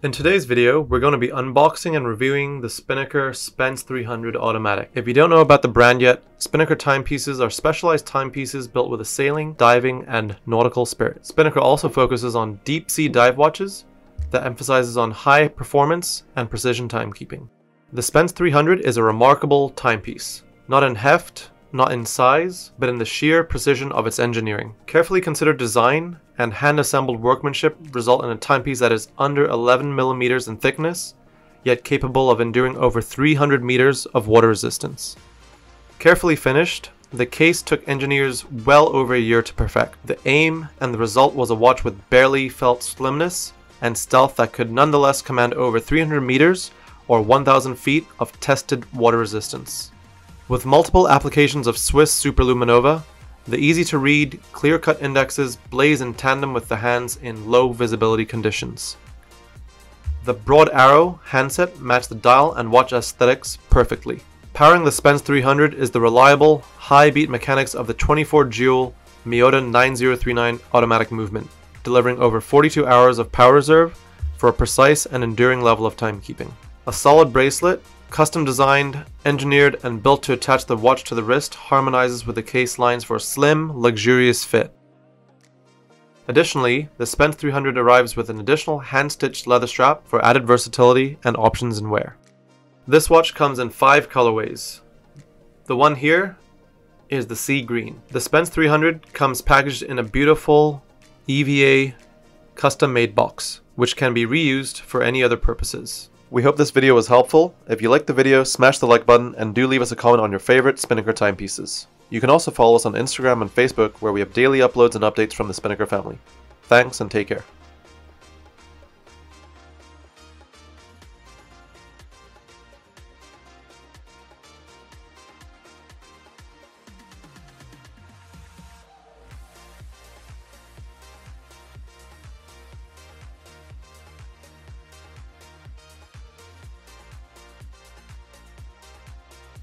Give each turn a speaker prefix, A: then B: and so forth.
A: In today's video, we're going to be unboxing and reviewing the Spinnaker Spence 300 Automatic. If you don't know about the brand yet, Spinnaker timepieces are specialized timepieces built with a sailing, diving, and nautical spirit. Spinnaker also focuses on deep sea dive watches that emphasizes on high performance and precision timekeeping. The Spence 300 is a remarkable timepiece, not in heft, not in size, but in the sheer precision of its engineering. Carefully considered design and hand-assembled workmanship result in a timepiece that is under 11 millimeters in thickness, yet capable of enduring over 300 meters of water resistance. Carefully finished, the case took engineers well over a year to perfect. The aim and the result was a watch with barely felt slimness and stealth that could nonetheless command over 300 meters or 1000 feet of tested water resistance. With multiple applications of Swiss Superluminova, the easy-to-read, clear-cut indexes blaze in tandem with the hands in low visibility conditions. The broad arrow handset match the dial and watch aesthetics perfectly. Powering the Spence 300 is the reliable, high beat mechanics of the 24-jewel Miyota 9039 automatic movement, delivering over 42 hours of power reserve for a precise and enduring level of timekeeping. A solid bracelet Custom designed, engineered, and built to attach the watch to the wrist harmonizes with the case lines for a slim, luxurious fit. Additionally, the Spence 300 arrives with an additional hand-stitched leather strap for added versatility and options in wear. This watch comes in five colorways. The one here is the sea green. The Spence 300 comes packaged in a beautiful EVA custom made box, which can be reused for any other purposes. We hope this video was helpful. If you liked the video, smash the like button and do leave us a comment on your favorite Spinnaker timepieces. You can also follow us on Instagram and Facebook where we have daily uploads and updates from the Spinnaker family. Thanks and take care.